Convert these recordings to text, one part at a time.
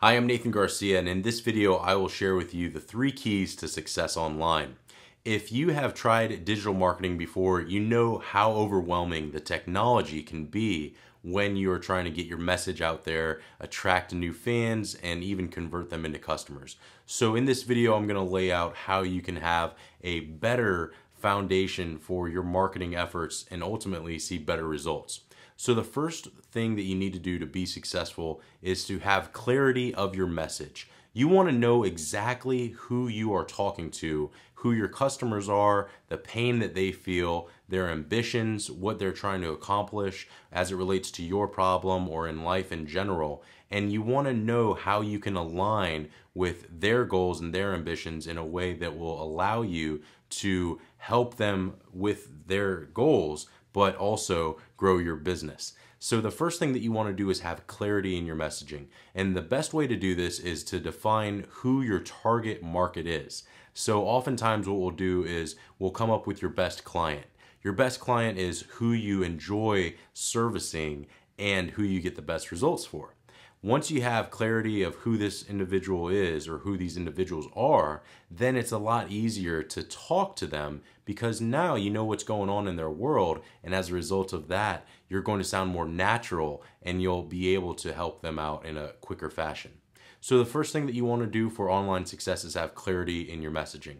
Hi, I'm Nathan Garcia, and in this video, I will share with you the three keys to success online. If you have tried digital marketing before, you know how overwhelming the technology can be when you're trying to get your message out there, attract new fans, and even convert them into customers. So in this video, I'm gonna lay out how you can have a better foundation for your marketing efforts and ultimately see better results. So the first thing that you need to do to be successful is to have clarity of your message. You want to know exactly who you are talking to, who your customers are, the pain that they feel, their ambitions, what they're trying to accomplish as it relates to your problem or in life in general. And you want to know how you can align with their goals and their ambitions in a way that will allow you to help them with their goals but also grow your business. So the first thing that you want to do is have clarity in your messaging. And the best way to do this is to define who your target market is. So oftentimes what we'll do is we'll come up with your best client. Your best client is who you enjoy servicing and who you get the best results for. Once you have clarity of who this individual is or who these individuals are, then it's a lot easier to talk to them because now you know what's going on in their world. And as a result of that, you're going to sound more natural and you'll be able to help them out in a quicker fashion. So the first thing that you want to do for online success is have clarity in your messaging.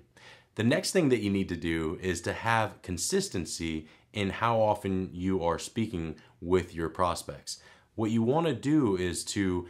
The next thing that you need to do is to have consistency in how often you are speaking with your prospects what you want to do is to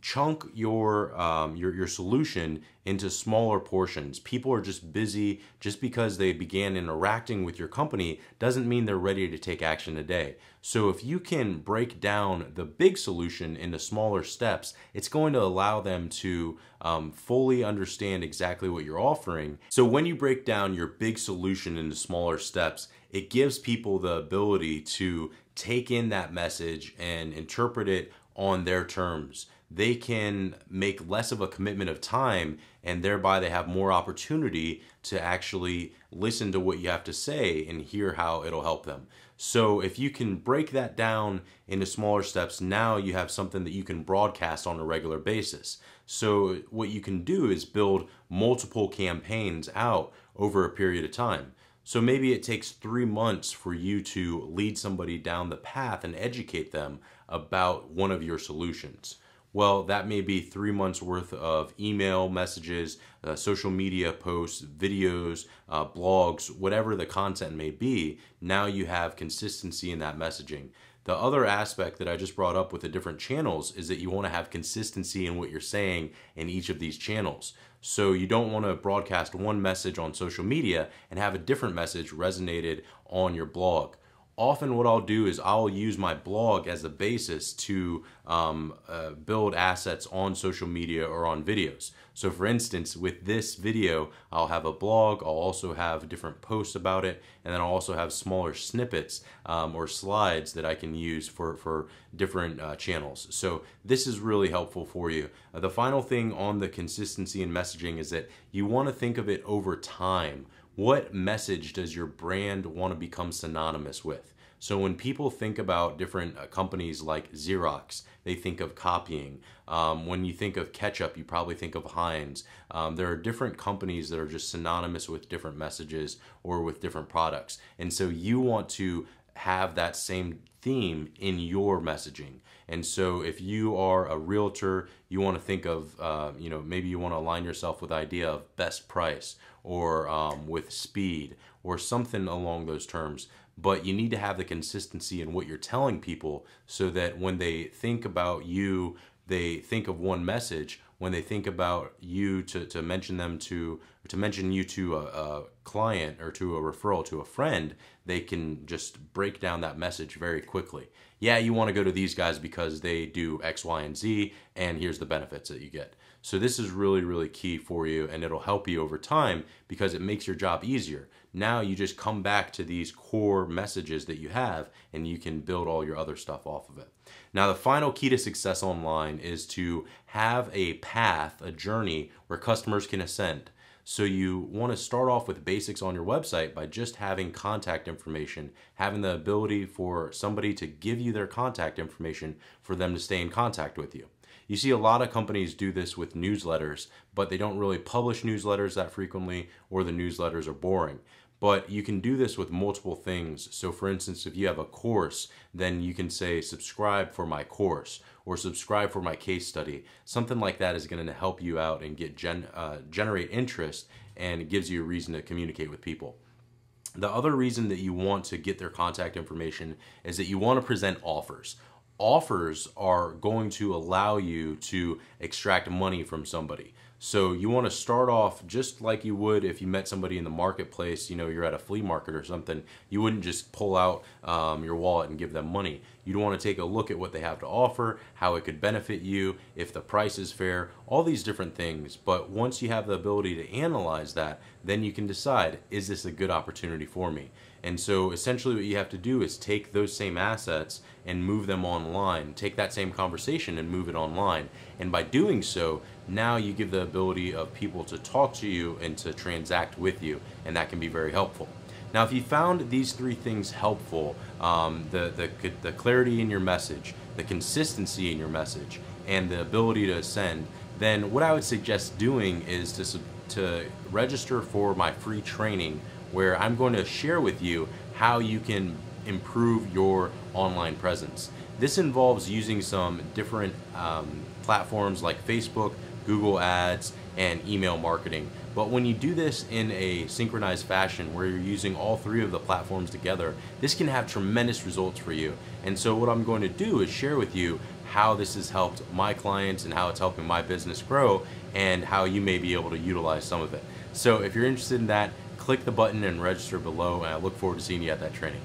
chunk your, um, your your solution into smaller portions. People are just busy. Just because they began interacting with your company doesn't mean they're ready to take action today. So if you can break down the big solution into smaller steps, it's going to allow them to um, fully understand exactly what you're offering. So when you break down your big solution into smaller steps, it gives people the ability to take in that message and interpret it on their terms. They can make less of a commitment of time and thereby they have more opportunity to actually listen to what you have to say and hear how it'll help them. So if you can break that down into smaller steps, now you have something that you can broadcast on a regular basis. So what you can do is build multiple campaigns out over a period of time. So maybe it takes three months for you to lead somebody down the path and educate them about one of your solutions. Well, that may be three months worth of email messages, uh, social media posts, videos, uh, blogs, whatever the content may be. Now you have consistency in that messaging. The other aspect that I just brought up with the different channels is that you want to have consistency in what you're saying in each of these channels. So you don't want to broadcast one message on social media and have a different message resonated on your blog often what I'll do is I'll use my blog as a basis to um, uh, build assets on social media or on videos. So for instance, with this video, I'll have a blog, I'll also have different posts about it, and then I'll also have smaller snippets um, or slides that I can use for, for different uh, channels. So this is really helpful for you. Uh, the final thing on the consistency and messaging is that you want to think of it over time what message does your brand want to become synonymous with? So when people think about different uh, companies like Xerox, they think of copying. Um, when you think of ketchup, you probably think of Heinz. Um, there are different companies that are just synonymous with different messages or with different products. And so you want to have that same theme in your messaging. And so if you are a realtor, you want to think of, uh, you know, maybe you want to align yourself with idea of best price or um, with speed or something along those terms. But you need to have the consistency in what you're telling people so that when they think about you, they think of one message. When they think about you to, to mention them to to mention you to a, a client or to a referral to a friend, they can just break down that message very quickly. Yeah, you want to go to these guys because they do X, Y, and Z, and here's the benefits that you get. So this is really, really key for you and it'll help you over time because it makes your job easier. Now you just come back to these core messages that you have and you can build all your other stuff off of it. Now the final key to success online is to have a path, a journey where customers can ascend. So you want to start off with basics on your website by just having contact information, having the ability for somebody to give you their contact information for them to stay in contact with you. You see a lot of companies do this with newsletters, but they don't really publish newsletters that frequently or the newsletters are boring but you can do this with multiple things. So for instance, if you have a course, then you can say subscribe for my course or subscribe for my case study. Something like that is going to help you out and get gen, uh, generate interest and gives you a reason to communicate with people. The other reason that you want to get their contact information is that you want to present offers offers are going to allow you to extract money from somebody. So you want to start off just like you would if you met somebody in the marketplace, you know, you're at a flea market or something. You wouldn't just pull out um, your wallet and give them money. You'd want to take a look at what they have to offer, how it could benefit you, if the price is fair, all these different things. But once you have the ability to analyze that, then you can decide, is this a good opportunity for me? And so essentially what you have to do is take those same assets and move them online. Take that same conversation and move it online. And by doing so, now you give the ability of people to talk to you and to transact with you, and that can be very helpful. Now, if you found these three things helpful, um, the, the, the clarity in your message, the consistency in your message, and the ability to send, then what I would suggest doing is to, to register for my free training where I'm going to share with you how you can improve your online presence. This involves using some different um, platforms like Facebook, Google Ads, and email marketing. But when you do this in a synchronized fashion where you're using all three of the platforms together, this can have tremendous results for you. And so what I'm going to do is share with you how this has helped my clients and how it's helping my business grow and how you may be able to utilize some of it. So if you're interested in that, click the button and register below and I look forward to seeing you at that training.